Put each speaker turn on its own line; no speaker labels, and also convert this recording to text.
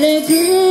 Let it good